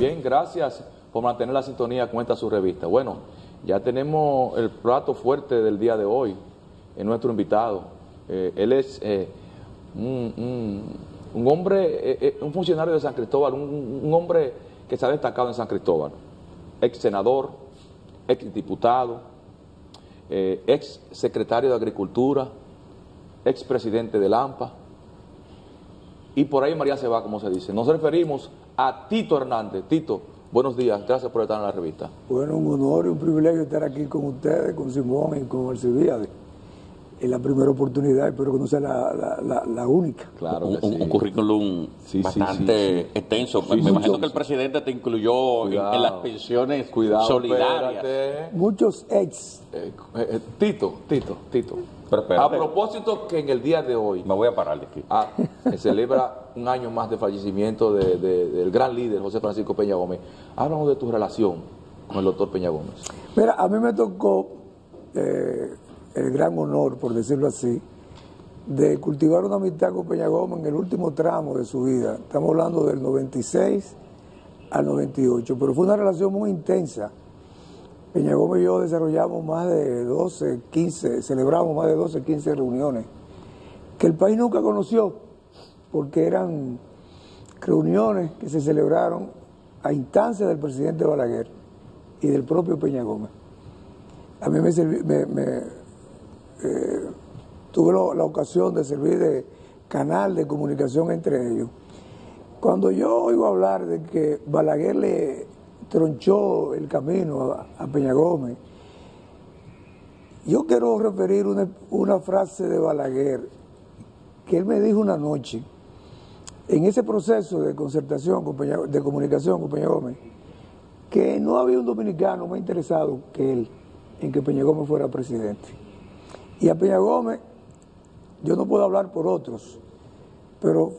Bien, gracias por mantener la sintonía con esta su revista. Bueno, ya tenemos el plato fuerte del día de hoy en nuestro invitado. Eh, él es eh, un, hombre, eh, un funcionario de San Cristóbal, un, hombre que se ha destacado en San Cristóbal. Ex senador, ex diputado, ex secretario de Agricultura, ex presidente del AMPA. Y por ahí María se va, como se dice. Nos referimos a Tito Hernández. Tito, buenos días, gracias por estar en la revista. Bueno, un honor y un privilegio estar aquí con ustedes, con Simón y con Alcibiades. Es la primera oportunidad, espero que no sea la, la- la- la única. Claro un, que un- sí. un currículum Sí, bastante sí, extenso. Sí, Me sí, imagino sí. que el presidente te incluyó en, Cuidado. en las pensiones Cuidado, solidarias. espérate. Muchos ex, Eh, eh, Tito, Tito, Tito. Pero. A propósito que en el día de hoy Me voy a parar de aquí. ah, se celebra un año más de fallecimiento de- de- del gran líder José Francisco Peña Gómez. Háblanos de tu relación con el doctor Peña Gómez. Mira, a mí me tocó eh, el gran honor, por decirlo así, de cultivar una amistad con Peña Gómez en el último tramo de su vida. Estamos hablando del 96 al 98, pero fue una relación muy intensa. Peña Gómez y yo desarrollamos más de 12, 15, celebramos más de 12, 15 reuniones que el país nunca conoció, porque eran reuniones que se celebraron a instancia del presidente Balaguer y del propio Peña Gómez. A mí me, eh, tuve la ocasión de servir de canal de comunicación entre ellos. Cuando yo oigo hablar de que Balaguer le tronchó el camino a, Peña Gómez, yo quiero referir una, frase de Balaguer que él me dijo una noche, en ese proceso de concertación, con Peña- de comunicación con Peña Gómez, que no había un dominicano más interesado que él en que Peña Gómez fuera presidente. Y a Peña Gómez, yo no puedo hablar por otros, pero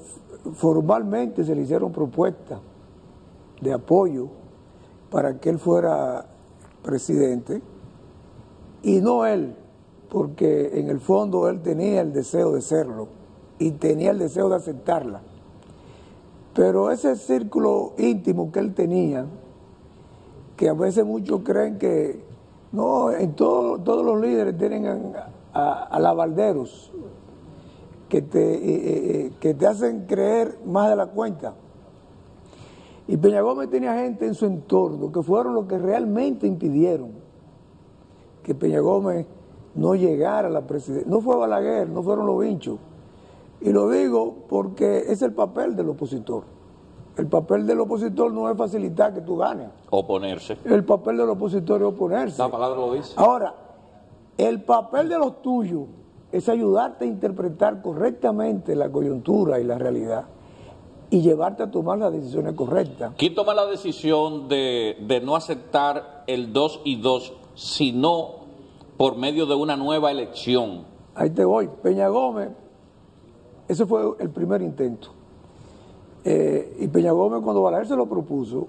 formalmente se le hicieron propuestas de apoyo para que él fuera presidente, y no él, porque en el fondo él tenía el deseo de serlo y tenía el deseo de aceptarla. Pero ese círculo íntimo que él tenía, que a veces muchos creen que no, en todo- todos los líderes tienen a, a- a lavalderos que te, eh, eh, eh, que te hacen creer más de la cuenta. Y Peña Gómez tenía gente en su entorno que fueron los que realmente impidieron que Peña Gómez no llegara a la presidencia. No fue Balaguer, no fueron los vinchos. Y lo digo porque es el papel del opositor. El papel del opositor no es facilitar que tú ganes. Oponerse. El papel del opositor es oponerse. La palabra lo dice. Ahora, el papel de los tuyos es ayudarte a interpretar correctamente la coyuntura y la realidad y llevarte a tomar las decisiones correctas. ¿Quién toma la decisión de, de no aceptar el 2 y 2, sino por medio de una nueva elección? Ahí te voy. Peña Gómez, ese fue el primer intento. Eh, y Peña Gómez, cuando Balaguer se lo propuso,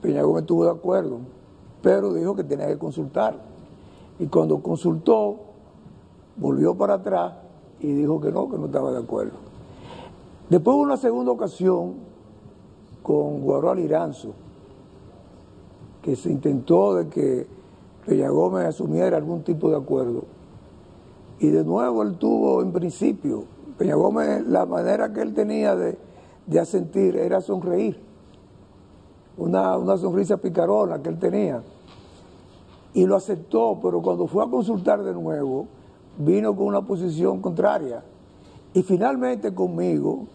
Peña Gómez estuvo de acuerdo, pero dijo que tenía que consultar. Y cuando consultó, volvió para atrás y dijo que no, que no estaba de acuerdo. Después una segunda ocasión con Guaral Iranzo, que se intentó de que Peña Gómez asumiera algún tipo de acuerdo. Y de nuevo él tuvo en principio, Peña Gómez, la manera que él tenía de, de asentir era sonreír, una, una sonrisa picarona que él tenía. Y lo aceptó, pero cuando fue a consultar de nuevo, vino con una posición contraria. Y finalmente conmigo,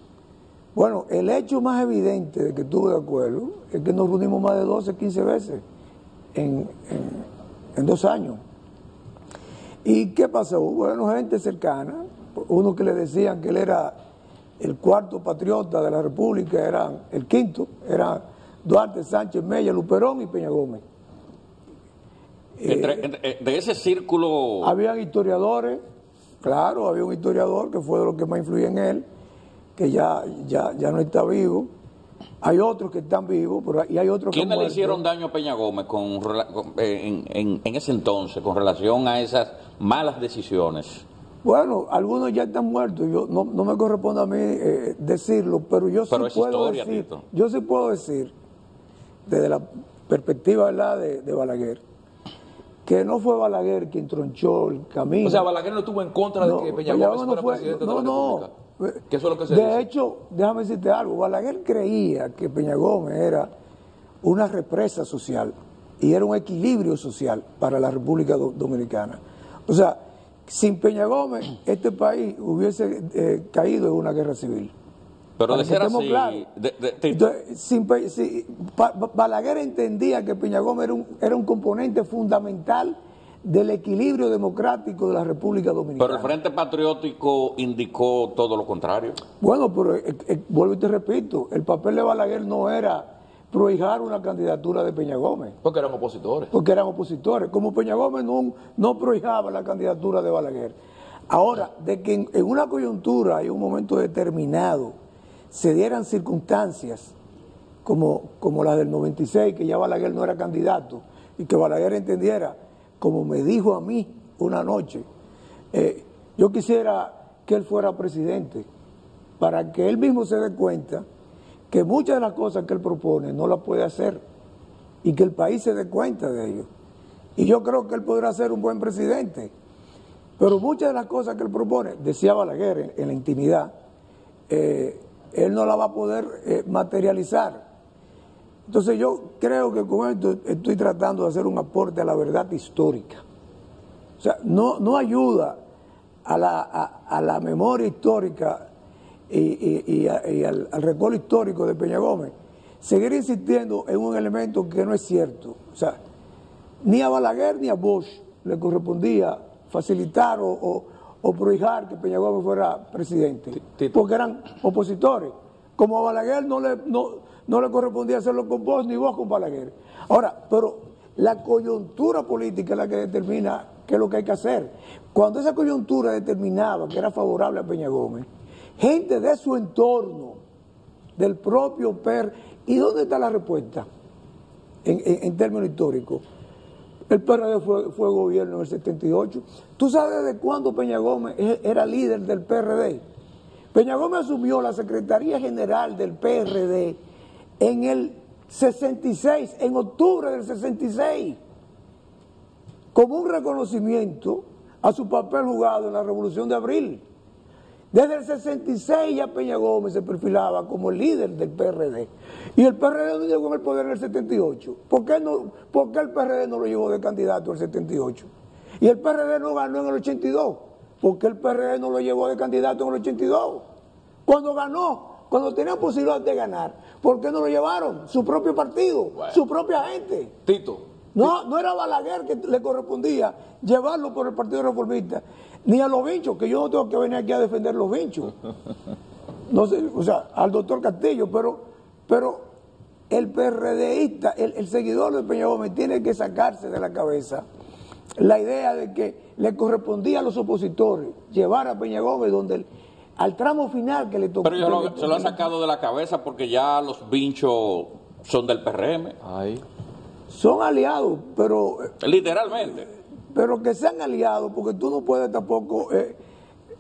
bueno, el hecho más evidente de que estuve de acuerdo es que nos reunimos más de 12, 15 veces en, en- en dos años. ¿Y qué pasó? Bueno, gente cercana, uno que le decían que él era el cuarto patriota de la República, eran el quinto, eran Duarte, Sánchez, Mella, Luperón y Peña Gómez. Entre- entre- eh, de ese círculo, Habían historiadores, claro, había un historiador que fue de los que más influía en él, que ya, ya, ya no está vivo. Hay otros que están vivos, pero y hay otros que ¿quiénes le hicieron daño a Peña Gómez con, eh, en, en- en ese entonces con relación a esas malas decisiones? Bueno, algunos ya están muertos, yo no, no me corresponde a mí eh, decirlo, pero yo Pero sí puedo historia, decir, Tito. yo sí puedo decir desde la perspectiva ¿verdad? De, de Balaguer, que no fue Balaguer quien tronchó el camino. O sea, Balaguer no estuvo en contra No, de que Peña Gómez fuera no fue- presidente no, de la. República. Que eso es lo que se De dice. hecho, déjame decirte algo, Balaguer creía que Peña Gómez era una represa social y era un equilibrio social para la República Do- Dominicana. O sea, sin Peña Gómez, este país hubiese eh, caído en una guerra civil. Pero de ser así, claros. de- de- Tito, Entonces, sin si- Balaguer entendía que Peña Gómez era un, era un componente fundamental del equilibrio democrático de la República Dominicana. pero el Frente Patriótico indicó todo lo contrario. Bueno, pero eh, eh, vuelvo y te repito, el papel de Balaguer no era prohijar una candidatura de Peña Gómez, Porque eran opositores. porque eran opositores. Como Peña Gómez no, no prohijaba la candidatura de Balaguer. Ahora, de que en, en una coyuntura y un momento determinado se dieran circunstancias como, como las del 96, que ya Balaguer no era candidato, y que Balaguer entendiera, como me dijo a mí una noche, eh, yo quisiera que él fuera presidente, para que él mismo se dé cuenta que muchas de las cosas que él propone no las puede hacer y que el país se dé cuenta de ello. Y yo creo que él podrá ser un buen presidente, pero muchas de las cosas que él propone, decía Balaguer en, la intimidad, eh, él no la va a poder eh, materializar. Entonces yo creo que con esto estoy tratando de hacer un aporte a la verdad histórica. O sea, no, no ayuda a la, a, a la memoria histórica y, y- y a- y al, al recuerdo histórico de Peña Gómez seguir insistiendo en un elemento que no es cierto. O sea, ni a Balaguer ni a Bosch le correspondía facilitar o, o, o prohijar que Peña Gómez fuera presidente, porque eran opositores. Como a Balaguer no le, no, no le correspondía hacerlo con Bosch ni vos con Balaguer. Ahora, pero la coyuntura política es la que determina qué es lo que hay que hacer. Cuando esa coyuntura determinaba que era favorable a Peña Gómez, gente de su entorno, del propio PER, ¿y dónde está la respuesta en, en- en términos históricos? El PRD fue, fue gobierno en el 78. ¿Tú sabes desde cuándo Peña Gómez e- era líder del PRD? Peña Gómez asumió la Secretaría General del PRD en el 66, en octubre del 66, como un reconocimiento a su papel jugado en la Revolución de Abril. Desde el 66 ya Peña Gómez se perfilaba como el líder del PRD. Y el PRD no llegó en el poder en el 78. ¿Por qué, no, por qué el PRD no lo llevó de candidato al 78? Y el PRD no ganó en el 82. ¿Por qué el PRD no lo llevó de candidato en el 82? Cuando ganó, cuando tenían posibilidad de ganar, ¿por qué no lo llevaron? Su propio partido, Bueno. su propia gente. Tito, No, no era Balaguer que le correspondía llevarlo por el Partido Reformista, ni a los vinchos, que yo no tengo que venir aquí a defender los vinchos. No sé, o sea, al doctor Castillo, pero, pero el PRDista, el, el seguidor de Peña Gómez, tiene que sacarse de la cabeza la idea de que le correspondía a los opositores llevar a Peña Gómez donde el- al tramo final que le tocó. Pero ellos lo- se lo han sacado de la cabeza porque ya los vinchos son del PRM. Son aliados, pero literalmente. pero que sean aliados, porque tú no puedes tampoco eh,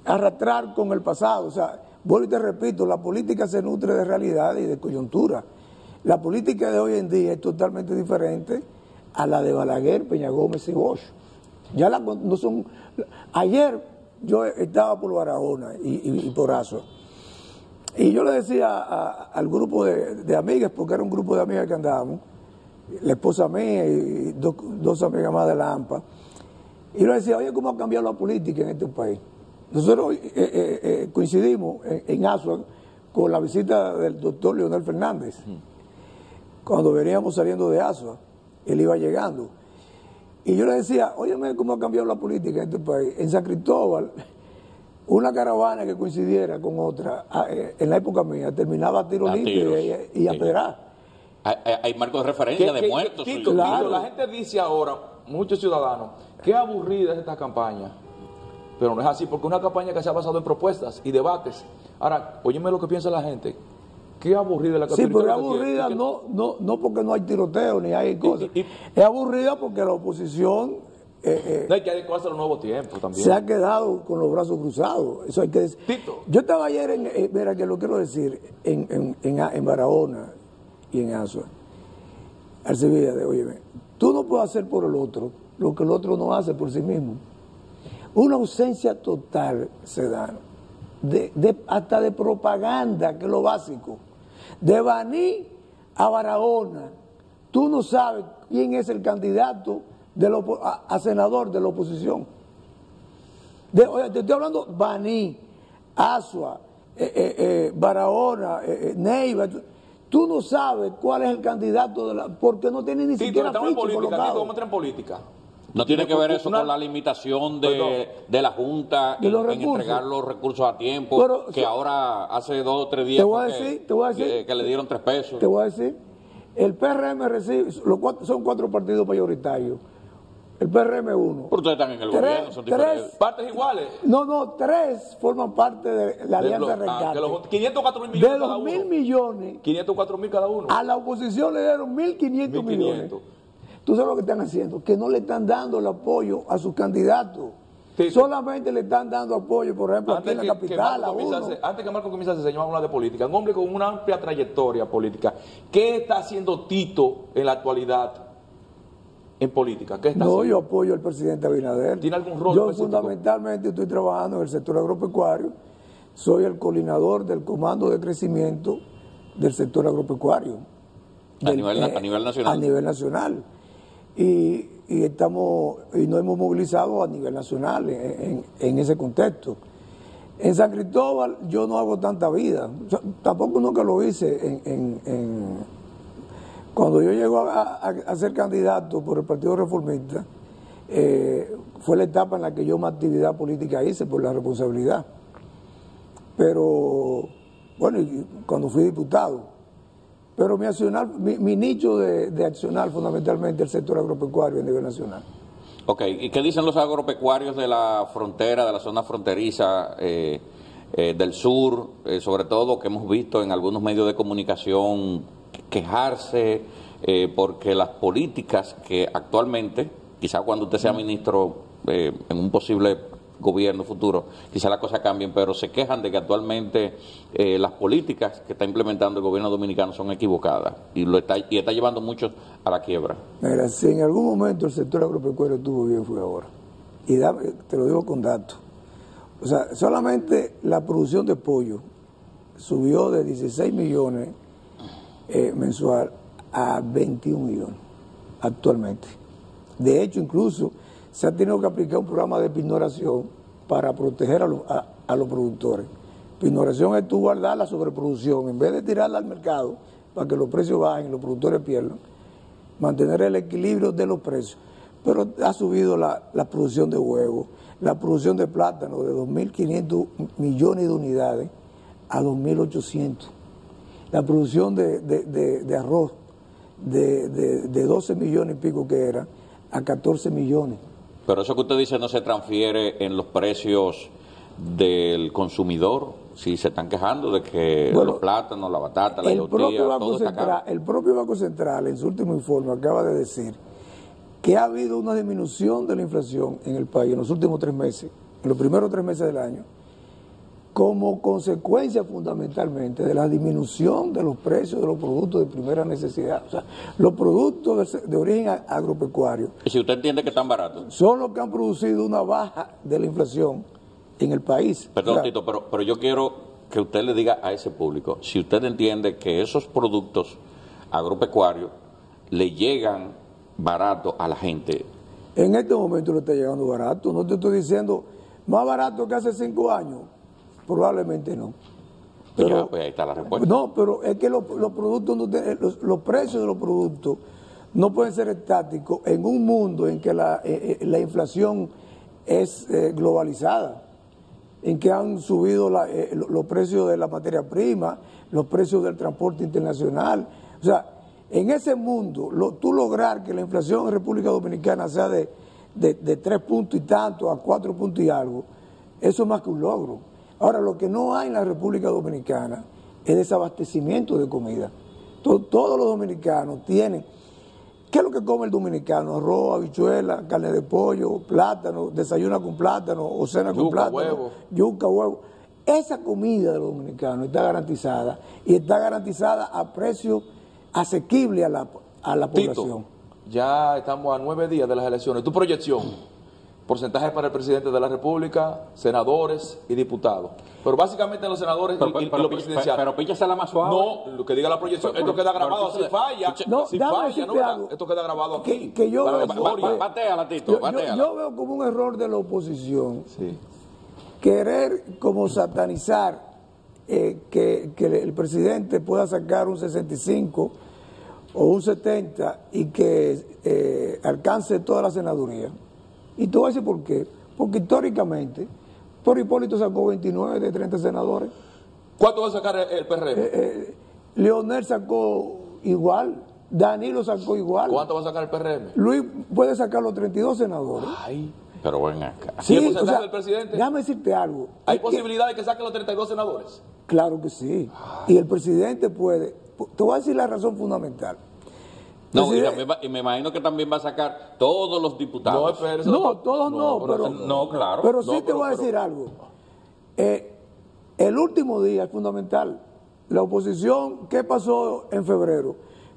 arrastrar con el pasado. O sea, vuelvo y te repito, la política se nutre de realidad y de coyuntura. La política de hoy en día es totalmente diferente a la de Balaguer, Peña Gómez y Bosch. Ya la, no son. Ayer yo estaba por Barahona y, y- y por Azo. Y yo le decía a- al grupo de, de amigas, porque era un grupo de amigas que andábamos, la esposa mía y dos, dos amigas más de la AMPA, y yo le decía, oye, ¿cómo ha cambiado la política en este país? Nosotros eh, eh, eh, coincidimos en, en Asua con la visita del doctor Leonel Fernández. Cuando veníamos saliendo de Asua, él iba llegando. Y yo le decía, óyeme, ¿cómo ha cambiado la política en este país? En San Cristóbal, una caravana que coincidiera con otra, ah, eh, en la época mía, terminaba a tiro A limpio tiros, y, y a sí. pedrar. Hay, hay- marcos de referencia ¿Qué- de qué- muertos. Claro. la gente dice ahora, muchos ciudadanos, qué aburrida es esta campaña. Pero no es así, porque es una campaña que se ha basado en propuestas y debates. Ahora, óyeme lo que piensa la gente. Qué aburrida la Sí, pero es aburrida no, no, no porque no hay tiroteo ni hay cosas. y- es aburrida porque la oposición eh, eh, No hay que adecuarse a los nuevos tiempos también. se ha quedado con los brazos cruzados. Eso hay que decir. Tito. Yo estaba ayer, en, eh, mira que lo quiero decir, en, en, en, en Barahona y en Asua. Alcibiades, óyeme, tú no puedes hacer por el otro lo que el otro no hace por sí mismo. Una ausencia total se da, de, de- hasta de propaganda, que es lo básico. De Baní a Barahona, tú no sabes quién es el candidato de opo- a, a senador de la oposición. De- oye, te estoy hablando Baní, Asua, eh, eh, eh, Barahona, Neiva. Tú, no sabes cuál es el candidato de la, porque no tiene ni Tito, siquiera estamos en política, Tito, colocado. vamos a entrar en política. No tiene que ver eso Una- con la limitación de, Perdón. de la Junta De en, en entregar los recursos a tiempo, Pero, que so- ahora hace dos o tres días Te voy a decir, te voy a decir. que, que le dieron tres pesos. Te voy a decir, el PRM recibe, los cuatro- son cuatro partidos mayoritarios. El PRM uno. Pero ustedes están en el Tres- gobierno, son tres- diferentes. Partes iguales. No, no, tres forman parte de la De Alianza los- ah, Rescate. que los 504 mil de millones cada los mil uno. millones, 504 mil cada uno. a la oposición le dieron 1.500 millones. 1.500. ¿Tú sabes lo que están haciendo? Que no le están dando el apoyo a sus candidatos. Sí. Solamente le están dando apoyo, por ejemplo, aquí en la que, capital, a a uno. antes que Marco comience a hacer, señor, hablar de política, un hombre con una amplia trayectoria política, ¿qué está haciendo Tito en la actualidad en política? ¿Qué está No, haciendo? yo apoyo al presidente Abinader. ¿Tiene algún rol Yo específico? fundamentalmente estoy trabajando en el sector agropecuario. Soy el coordinador del comando de crecimiento del sector agropecuario. A Del- nivel na- a nivel nacional. A nivel nacional. Y, y estamos, y nos hemos movilizado a nivel nacional en, en- ese contexto. En San Cristóbal yo no hago tanta vida. Tampoco nunca lo hice en- cuando yo llego a, ser candidato por el Partido Reformista, eh, fue la etapa en la que yo más actividad política hice por la responsabilidad. Pero, bueno, cuando fui diputado. Pero mi, accionar, mi, nicho de, de accionar fundamentalmente el sector agropecuario a nivel nacional. Ok, ¿y qué dicen los agropecuarios de la frontera, de la zona fronteriza eh, eh, del sur, eh, sobre todo que hemos visto en algunos medios de comunicación quejarse eh, porque las políticas que actualmente, quizá cuando usted sea ministro en un posible gobierno futuro, quizá las cosas cambien, pero se quejan de que actualmente eh, las políticas que está implementando el gobierno dominicano son equivocadas y lo está, y está llevando muchos a la quiebra. Mira, si en algún momento el sector agropecuario estuvo bien, fue ahora. Y te lo digo con datos. O sea, solamente la producción de pollo subió de 16 millones eh, mensual a 21 millones actualmente. De hecho, incluso se ha tenido que aplicar un programa de pignoración para proteger a, los- productores. Pignoración es tú guardar la sobreproducción, en vez de tirarla al mercado para que los precios bajen y los productores pierdan, mantener el equilibrio de los precios. Pero ha subido la, producción de huevos, la producción de plátano de 2.500 millones de unidades a 2.800. La producción de, arroz de- de 12 millones y pico que era a 14 millones. Pero eso que usted dice no se transfiere en los precios del consumidor, si se están quejando de que Bueno, los plátanos, la batata, la El yautía, todo está caro. El propio Banco Central en su último informe acaba de decir que ha habido una disminución de la inflación en el país en los últimos tres meses, en los primeros tres meses del año, como consecuencia fundamentalmente de la disminución de los precios de los productos de primera necesidad. O sea, los productos de, origen agropecuario Y si usted entiende que están baratos. son los que han producido una baja de la inflación en el país. Perdón, Tito, pero, pero yo quiero que usted le diga a ese público, si usted entiende que esos productos agropecuarios le llegan barato a la gente, En este momento le está llegando barato. No te estoy diciendo más barato que hace cinco años. Probablemente no. ya, pues ahí está la respuesta. No, pero es que los, los productos, no te- los, los precios de los productos no pueden ser estáticos en un mundo en que la, eh, eh, la inflación es eh, globalizada, en que han subido la- eh, lo- los precios de la materia prima, los precios del transporte internacional. O sea, en ese mundo, lo- tú lograr que la inflación en República Dominicana sea de, de, de tres puntos y tanto a cuatro puntos y algo, eso es más que un logro. Ahora, lo que no hay en la República Dominicana es desabastecimiento de comida. To- todos los dominicanos tienen. ¿Qué es lo que come el dominicano? Arroz, habichuela, carne de pollo, plátano, desayuna con plátano o cena con plátano, huevo. yuca, huevo. Esa comida de los dominicanos está garantizada y está garantizada a precio asequible a la, a la Tito, población. ya estamos a nueve días de las elecciones. ¿Tu proyección? Porcentaje para el presidente de la República, senadores y diputados. Pero básicamente los senadores Pero, y, y pero, los pero, presidenciales. pero píchasela más suave. no, lo que diga la proyección, Pero- esto queda grabado. pero- Si falla, No, si falla, no, esto queda grabado aquí. Que- que yo La veo- historia. Ba- Bateala, Tito, Yo, yo- bateala. yo veo como un error de la oposición Sí. querer como satanizar eh, que, que el presidente pueda sacar un 65 o un 70 y que eh, alcance toda la senaduría. Y tú vas a decir por qué. Porque históricamente, por Hipólito sacó 29 de 30 senadores. ¿Cuánto va a sacar el, PRM? Eh, Leonel sacó igual, Danilo sacó igual. ¿Cuánto va a sacar el PRM? Luis puede sacar los 32 senadores. Ay. Pero ven acá. ¿Y el porcentaje del presidente? Déjame decirte algo. ¿Hay Es que- posibilidad de que saquen los 32 senadores? Claro que sí. Y el presidente puede. Te voy a decir la razón fundamental. No, y, Presidente- también va- y me imagino que también va a sacar todos los No, diputados. No, doctor. todos no, pero, no, claro. Pero sí No, te pero- voy a pero- decir algo. Eh, el último día es fundamental. La oposición, ¿qué pasó en febrero?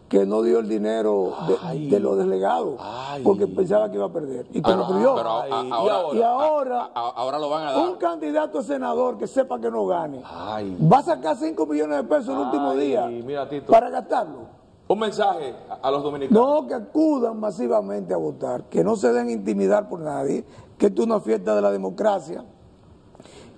Que no dio el dinero de, Ay. de los delegados Ay. porque pensaba que iba a perder. Y que Pero, lo perdió. pero a- Ay, a- ¿y ahora, ahora? Y ahora- a- a- ahora lo van a un dar. candidato a senador que sepa que no gane Ay. va a sacar 5 millones de pesos el último día mira, Tito. para gastarlo. Un mensaje a, los dominicanos. No que acudan masivamente a votar, que no se den intimidar por nadie, que esto es una fiesta de la democracia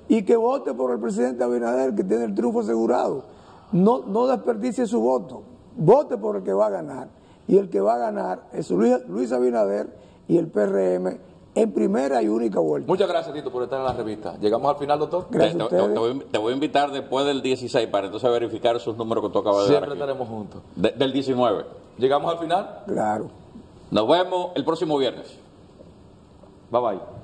y que vote por el presidente Abinader que tiene el triunfo asegurado. No, no desperdicie su voto, vote por el que va a ganar. Y el que va a ganar es Luis, Luis Abinader y el PRM en primera y única vuelta. Muchas gracias, Tito, por estar en la revista. Llegamos al final, doctor. Te, Gracias te- a te- ustedes. te voy, te voy a invitar después del 16 para entonces verificar esos números que tú acabas de dar. Siempre estaremos juntos. De- del 19. Llegamos al final. Claro. Nos vemos el próximo viernes. Bye bye.